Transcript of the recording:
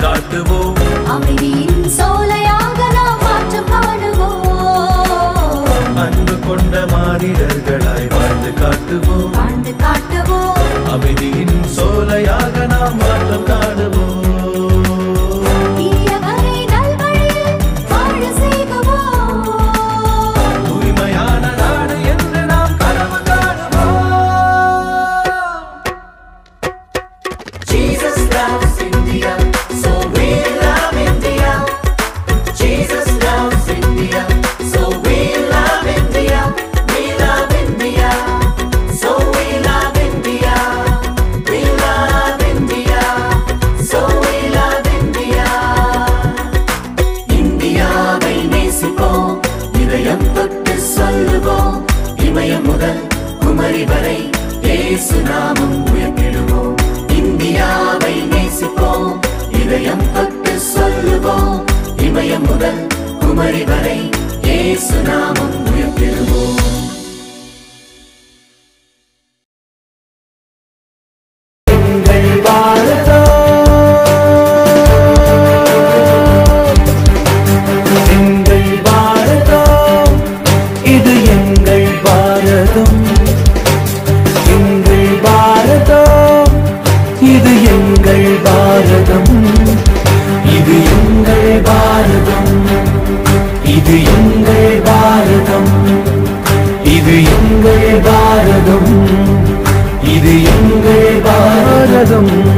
தாழ்த்துவோம் தொட்டு சொல்லுவோம். இமயம் முதல் குமரி வரை இயேசு நாமம் உயர்த்திடுவோம். இந்தியாவை நேசிப்போம். இதயம் தொட்டு சொல்லுவோம். இமயம் முதல் குமரி வரை இயேசு நாமம் எங்கள் பாரதம். இது எங்கள் பாரதம்.